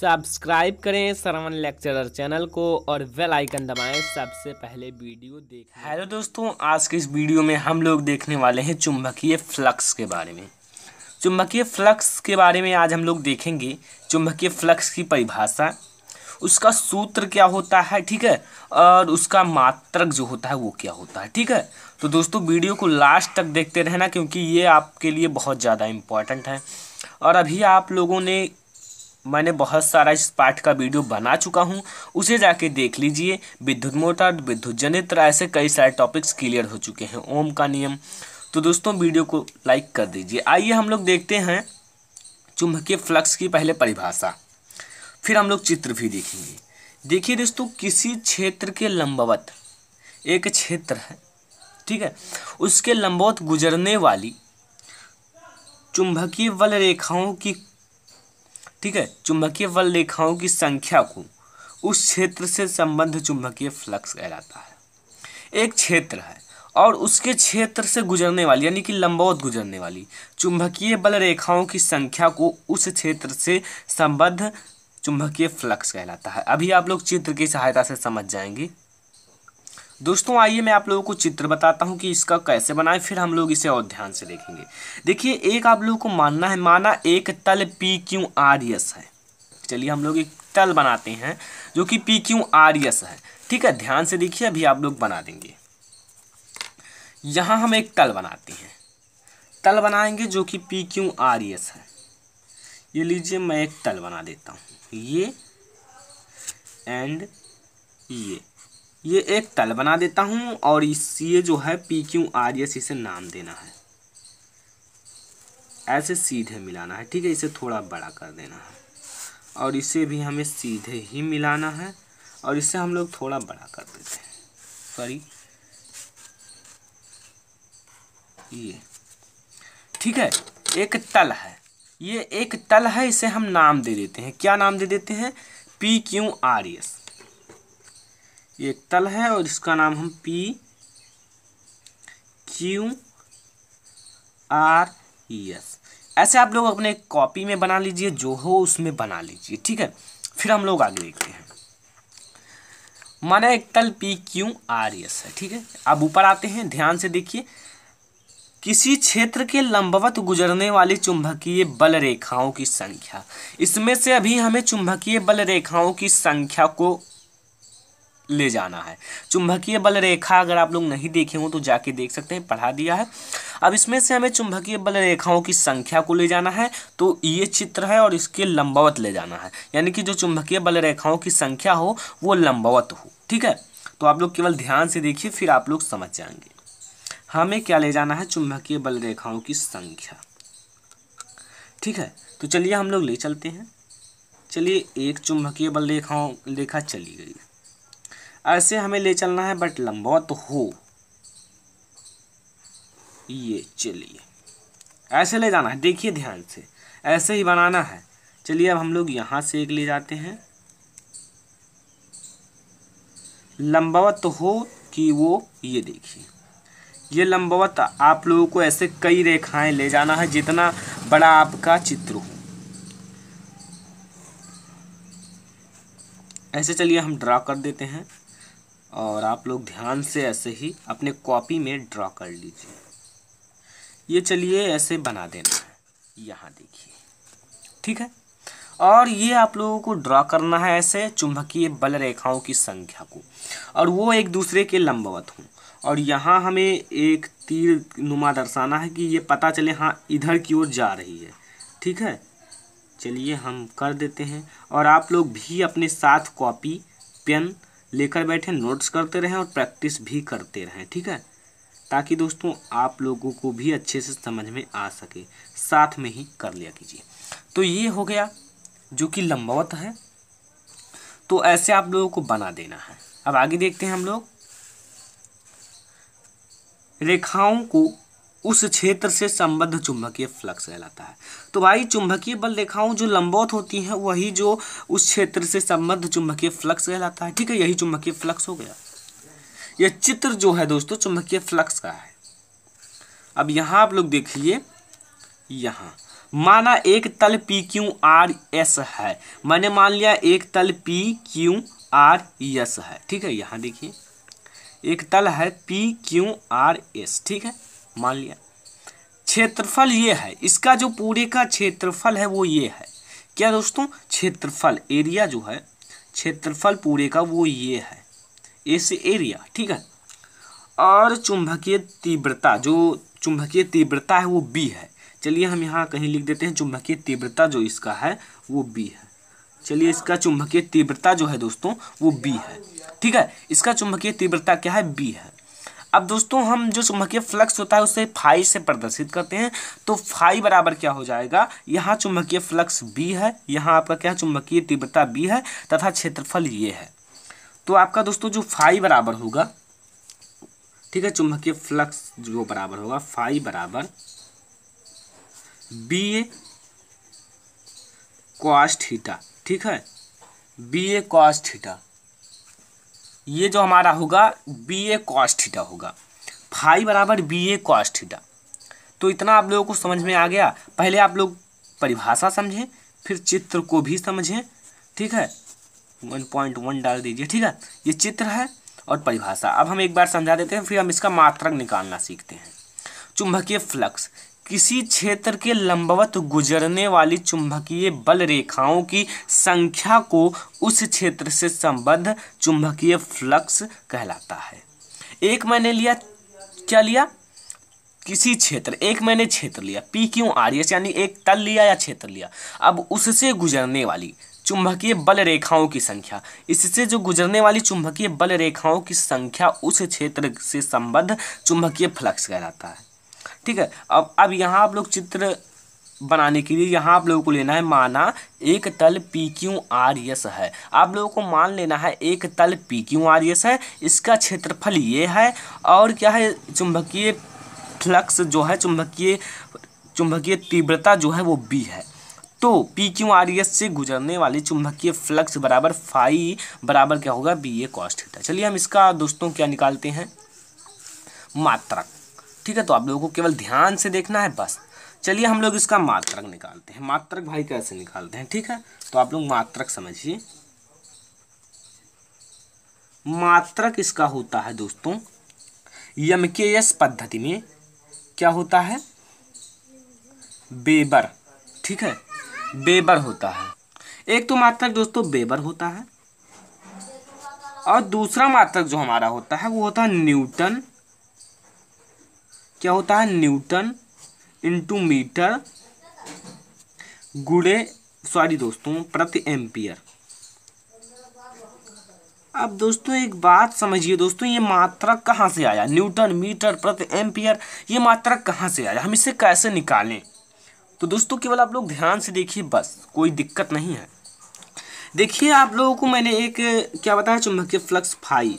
Subscribe करें श्रवण lecturer channel को और बेल आइकन दबाएँ सबसे पहले वीडियो देखें हेलो दोस्तों, आज के इस वीडियो में हम लोग देखने वाले हैं चुंबकीय फ्लक्स के बारे में। चुंबकीय फ्लक्स के बारे में आज हम लोग देखेंगे चुंबकीय फ्लक्स की परिभाषा। उसका सूत्र क्या होता है, ठीक है? और उसका मात्रक जो होता है, वो क्या होता है, ठीक है? तो दोस्तों, वीडियो को लास्ट तक देखते रहना क्योंकि ये आपके लिए बहुत ज़्यादा इंपॉर्टेंट है। और अभी आप लोगों ने मैंने बहुत सारा इस पाठ का वीडियो बना चुका हूँ, उसे जाके देख लीजिए। विद्युत मोटर विद्युत जनित्र, ऐसे कई सारे टॉपिक्स क्लियर हो चुके हैं, ओम का नियम। तो दोस्तों, वीडियो को लाइक कर दीजिए। आइए हम लोग देखते हैं चुंबकीय फ्लक्स की पहले परिभाषा। फिर हम लोग चित्र भी देखेंगे। देखिए दोस्तों, किसी क्षेत्र के लंबवत, एक क्षेत्र है, ठीक है? उसके लंबवत गुजरने वाली चुंबकीय बल रेखाओं की ठीक है? चुंबकीय बल रेखाओं की संख्या को उस क्षेत्र से संबंध चुंबकीय फ्लक्स कहलाता है। एक क्षेत्र है और उसके क्षेत्र से गुजरने वाली, यानी कि लंबवत गुजरने वाली चुंबकीय बल रेखाओं की संख्या को उस क्षेत्र से संबद्ध चुंबकीय फ्लक्स कहलाता है। अभी आप लोग चित्र की सहायता से समझ जाएँगे। दोस्तों, आइए मैं आप लोगों को चित्र बताता हूँ कि इसका कैसे बनाएँ, फिर हम लोग इसे और ध्यान से देखेंगे। देखिए, एक आप लोगों को मानना है, माना एक तल पी क्यू आर एस है। चलिए हम लोग एक तल बनाते हैं, जो कि पी क्यू आर एस है। ठीक है, ध्यान से देखिए, अभी आप लोग बना देंगे। यहाँ हम एक तल बनाते हैं। तल बनाएँगे जो कि पी क्यू आर एस है। ये लीजिए, मैं एक तल बना देता हूँ। ये एंड ये। ये एक तल बना देता हूँ और इस, ये जो है पी क्यू आर एस इसे नाम देना है। ऐसे सीधे मिलाना है, ठीक है? इसे थोड़ा बड़ा कर देना है। और इसे भी हमें सीधे ही मिलाना है और इसे हम लोग थोड़ा बड़ा कर देते हैं। सॉरी ये। ठीक है? एक तल है। ये एक तल है, इसे हम नाम दे देते हैं। क्या नाम दे देते हैं? पी क्यू आर एस ये एक तल है और इसका नाम हम पी, क्यू, आर, एस। ऐसे आप लोग अपने कॉपी में बना लीजिए, जो हो उसमें बना लीजिए, ठीक है? फिर हम लोग आगे देखते हैं। माना एक तल पी, क्यू, आर, एस है, ठीक है? अब ऊपर आते हैं, ध्यान से देखिए। किसी क्षेत्र के लंबवत गुजरने वाली चुंबकीय बल रेखाओं की संख्या। इसमें से अभी हमें चुंबकीय बल रेखाओं की संख्या को ले जाना है। चुंबकीय बल रेखा अगर आप लोग नहीं देखे हो तो जाके देख सकते हैं, पढ़ा दिया है। अब इसमें से हमें चुंबकीय बल रेखाओं की संख्या को ले जाना है तो ये चित्र है और इसके लंबवत ले जाना है। यानी कि जो चुंबकीय बल रेखाओं की संख्या हो, वो लंबवत हो। ठीक है? तो आप लोग केवल ध्यान से देखिए, फिर आप लोग समझ जाएँगे। हमें क्या ले जाना है? चुंबकीय बल रेखाओं की संख्या। ठीक है? तो चलिए हम लोग ले चलते हैं। चलिए, एक चुंबकीय बल रेखाओं, रेखा चली गई। ऐसे हमें ले चलना है बट लंबवत तो हो। ये चलिए। ऐसे ले जाना है, देखिए ध्यान से। ऐसे ही बनाना है। चलिए अब हम लोग यहाँ से एक ले जाते हैं। लंबवत हो कि वो, ये देखिए। ये लंबवत आप लोगों को ऐसे कई रेखाएँ ले जाना है, जितना बड़ा आपका चित्र हो। ऐसे चलिए हम ड्रा कर देते हैं। और आप लोग ध्यान से ऐसे ही अपने कॉपी में ड्रा कर लीजिए। ये चलिए ऐसे बना देना है। यहाँ देखिए। ठीक है? और ये आप लोगों को ड्रा करना है ऐसे चुंबकीय बल रेखाओं की संख्या को। और वो एक दूसरे के लंबवत हों। और यहाँ हमें एक तीर नुमा दर्शाना है कि ये पता चले हाँ इधर की ओर जा रही है। ठीक है? चलिए हम कर देते हैं। और आप लोग भी अपने साथ कॉपी, पेन लेकर बैठे नोट्स करते रहें और प्रैक्टिस भी करते रहें, ठीक है? ताकि दोस्तों, आप लोगों को भी अच्छे से समझ में आ सके। साथ में ही कर लिया कीजिए। तो ये हो गया, जो कि लंबवत है। तो ऐसे आप लोगों को बना देना है। अब आगे देखते हैं हम लोग। रेखाओं को उस क्षेत्र से संबद्ध चुंबकीय फ्लक्स कहलाता है। तो भाई, चुंबकीय बल रेखाओं जो लंबवत होती हैं, वही जो उस क्षेत्र से संबद्ध चुंबकीय फ्लक्स कहलाता है। ठीक है, यही चुंबकीय फ्लक्स हो गया। यह चित्र जो है दोस्तों, चुंबकीय फ्लक्स का है। अब यहाँ आप लोग देखिए, यहाँ। माना एक तल पी क्यू आर एस है। मैंने मान लिया एक तल पी क्यू आर एस है। ठीक है, यहाँ देखिए। एक तल है पी क्यू आर एस ठीक है। मान लिया। क्षेत्रफल ये है, इसका जो पूरे का क्षेत्रफल है वो ये है। क्या दोस्तों? क्षेत्रफल एरिया जो है, क्षेत्रफल पूरे का वो ये है। ए से एरिया ठीक है? और चुंबकीय तीव्रता, जो चुंबकीय तीव्रता है वो बी है। चलिए हम यहाँ कहीं लिख देते हैं चुंबकीय तीव्रता जो इसका है, वो बी है। चलिए इसका चुंबकीय तीव्रता जो है दोस्तों, वो बी है। ठीक है? इसका चुंबकीय तीव्रता क्या है? बी है। अब दोस्तों, हम जो चुंबकीय फ्लक्स होता है, उसे फाई से प्रदर्शित करते हैं। तो फाई बराबर क्या हो जाएगा? यहाँ चुंबकीय फ्लक्स बी है, यहाँ आपका क्या चुंबकीय तीव्रता बी है, तथा क्षेत्रफल ये है। तो आपका दोस्तों, जो फाई बराबर होगा, ठीक है, चुंबकीय फ्लक्स जो बराबर होगा फाई बराबर बी ए कॉस थीटा ठीक है? बी ए कॉस थीटा ये जो हमारा होगा बी ए कॉस थीटा होगा। फाई बराबर बी ए कॉस थीटा तो इतना आप लोगों को समझ में आ गया? पहले आप लोग परिभाषा समझें, फिर चित्र को भी समझें, ठीक है? वन पॉइंट वन डाल दीजिए, ठीक है? ये चित्र है और परिभाषा। अब हम एक बार समझा देते हैं, फिर हम इसका मात्रक निकालना सीखते हैं। चुंबकीय फ्लक्स। किसी क्षेत्र के लंबवत गुजरने वाली चुंबकीय बल रेखाओं की संख्या को उस क्षेत्र से संबद्ध चुंबकीय फ्लक्स कहलाता है। एक मैंने लिया, क्या लिया? किसी क्षेत्र, एक मैंने क्षेत्र लिया। P Q? आर एस यानी एक तल लिया या क्षेत्र लिया। अब उससे गुजरने वाली चुंबकीय बल रेखाओं की संख्या, इससे जो गुजरने वाली चुंबकीय बल रेखाओं की संख्या उस क्षेत्र से संबद्ध चुंबकीय फ्लक्स कहलाता है। ठीक है? अब अब यहाँ आप लोग चित्र बनाने के लिए यहाँ आप लोगों को लेना है माना एक तल पी क्यू आर एस है। आप लोगों को मान लेना है एक तल पी क्यू आर एस है, इसका क्षेत्रफल ये है और क्या है चुंबकीय फ्लक्स जो है, चुंबकीय चुंबकीय तीव्रता जो है वो बी है। तो पी क्यू आर एस से गुजरने वाली चुंबकीय फ्लक्स बराबर फाई बराबर क्या होगा? बी ए कॉस्ट चलिए हम इसका दोस्तों क्या निकालते हैं? मात्रक। ठीक है तो आप लोगों को केवल ध्यान से देखना है, बस। चलिए हम लोग इसका मात्रक निकालते हैं। मात्रक भाई कैसे निकालते हैं, ठीक है? तो आप लोग मात्रक समझिए। मात्रक इसका होता है दोस्तों यम के एस पद्धति में क्या होता है? बेबर, ठीक है? बेबर होता है। एक तो मात्रक दोस्तों बेबर होता है, और दूसरा मात्रक जो हमारा होता है, वो होता है न्यूटन क्या होता है? न्यूटन इंटू मीटर गुड़े सॉरी दोस्तों, प्रति एम्पियर। अब दोस्तों एक बात समझिए दोस्तों, ये मात्रक कहाँ से आया? न्यूटन मीटर प्रति एम्पियर, ये मात्रक कहाँ से आया? हम इसे कैसे निकालें? तो दोस्तों केवल आप लोग ध्यान से देखिए बस, कोई दिक्कत नहीं है। देखिए आप लोगों को मैंने एक, क्या बताया, चुंबकीय फ्लक्स फाई।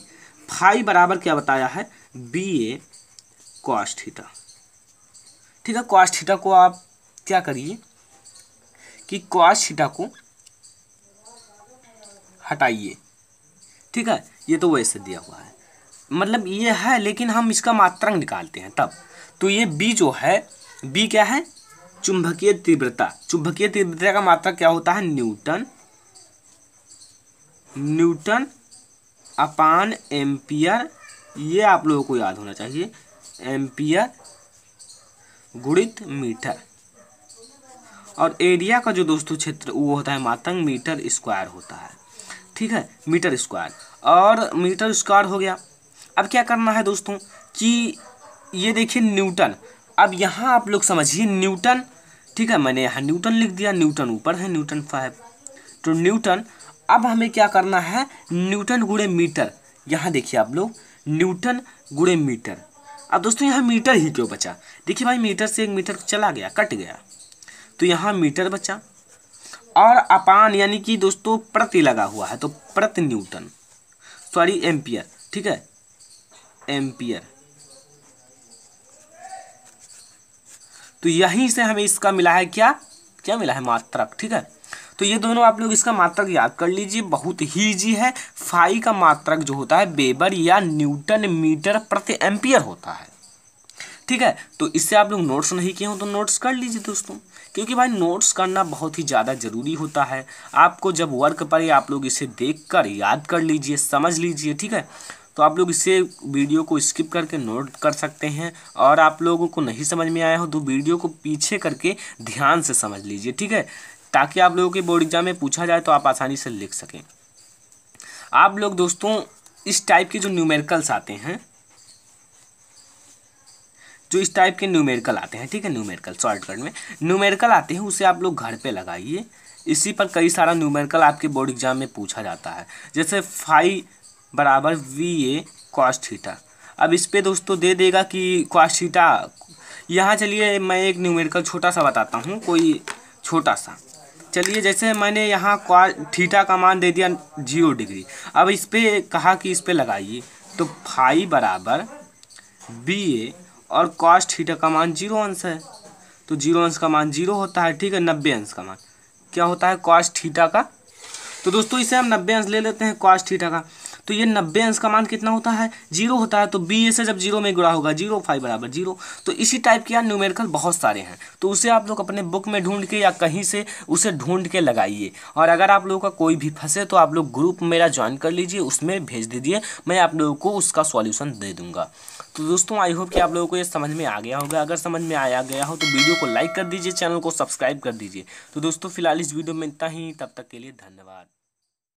फाई बराबर क्या बताया है? बी ए कॉस थीटा ठीक है कॉस थीटा को आप क्या करिए कि कॉस थीटा को हटाइए। ठीक है, ये तो वैसे दिया हुआ है। मतलब ये है, लेकिन हम इसका मात्रक निकालते हैं तब। तो ये बी जो है बी क्या है? चुंबकीय तीव्रता। चुंबकीय तीव्रता का मात्रक क्या होता है? न्यूटन। Newton upon ampere. ये आप लोगों को याद होना चाहिए। एम्पियर गुणित मीटर। और एरिया का जो दोस्तों क्षेत्र, वो होता है मातंग मीटर स्क्वायर होता है। ठीक है? Metre square. और मीटर स्क्वायर हो गया। अब क्या करना है दोस्तों? कि ये देखिए न्यूटन। अब यहाँ आप लोग समझिए न्यूटन। ठीक है? मैंने यहाँ न्यूटन लिख दिया। न्यूटन ऊपर है, न्यूटन फाइव। तो न्यूटन, अब हमें क्या करना है? न्यूटन गुड़े मीटर। यहाँ देखिए आप लोग। न्यूटन गुड़े मीटर। अब दोस्तों यहाँ मीटर ही क्यों बचा? देखिए भाई, मीटर से एक मीटर चला गया, कट गया। तो यहाँ मीटर बचा और अपान यानी कि दोस्तों प्रति लगा हुआ है तो प्रति न्यूटन, सॉरी, एम्पियर, ठीक है? एम्पियर। तो यहीं से हमें इसका मिला है क्या? क्या मिला है मात्रक, ठीक है? तो ये दोनों आप लोग इसका मात्रक याद कर लीजिए। बहुत ही ईजी है। फाई का मात्रक जो होता है बेबर या न्यूटन मीटर प्रति एम्पियर होता है। ठीक है? तो इससे आप लोग नोट्स नहीं किए हो तो नोट्स कर लीजिए दोस्तों। क्योंकि भाई नोट्स करना बहुत ही ज़्यादा ज़रूरी होता है। आपको जब वर्क पड़े आप लोग इसे देख कर याद कर लीजिए, समझ लीजिए, ठीक है? तो आप लोग इसे वीडियो को स्किप करके नोट कर सकते हैं। और आप लोगों को नहीं समझ में आया हो तो वीडियो को पीछे करके ध्यान से समझ लीजिए, ठीक है? ताकि आप लोगों के बोर्ड एग्ज़ाम में पूछा जाए तो आप आसानी से लिख सकें। आप लोग दोस्तों, इस टाइप के जो न्यूमेरिकल्स आते हैं, जो इस टाइप के न्यूमेरिकल आते हैं, ठीक है न्यूमेरिकल शॉर्टकट में न्यूमेरिकल आते हैं, उसे आप लोग घर पे लगाइए। इसी पर कई सारा न्यूमेरिकल आपके बोर्ड एग्ज़ाम में पूछा जाता है। जैसे फाइव बराबर वी ए कॉस थीटा अब इस पर दोस्तों दे देगा कि कॉस थीटा यहाँ चलिए मैं एक न्यूमेरिकल छोटा सा बताता हूँ, कोई छोटा सा। चलिए, जैसे मैंने यहाँ थीटा का मान दे दिया, ज़ीरो डिग्री। अब इस पर कहा कि इस पर लगाइए तो फाई बराबर बी ए और कॉस थीटा का मान ज़ीरो अंश है। तो ज़ीरो अंश का मान ज़ीरो होता है, ठीक है, नब्बे अंश का मान। क्या होता है कॉस थीटा का? तो दोस्तों, इसे हम नब्बे अंश ले लेते हैं कॉस थीटा का। तो ये नब्बे अंश का मान कितना होता है? ज़ीरो होता है तो बी ए से जब ज़ीरो में गुड़ा होगा, ज़ीरो फाइव बराबर ज़ीरो। तो इसी टाइप के यार न्यूमेरिकल बहुत सारे हैं। तो उसे आप लोग अपने बुक में ढूंढ के या कहीं से उसे ढूंढ के लगाइए। और अगर आप लोगों का कोई भी फंसे तो आप लोग ग्रुप मेरा ज्वाइन कर लीजिए, उसमें भेज दीजिए, मैं आप लोगों को उसका सॉल्यूशन दे दूँगा। तो दोस्तों आई होप कि आप लोगों को ये समझ में आ गया होगा। अगर समझ में आया गया हो तो वीडियो को लाइक कर दीजिए चैनल को सब्सक्राइब कर दीजिए। तो दोस्तों, फ़िलहाल इस वीडियो में इतना ही। तब तक के लिए धन्यवाद।